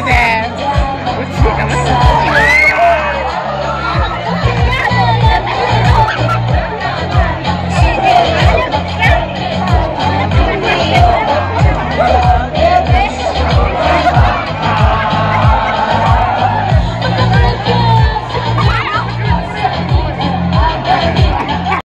I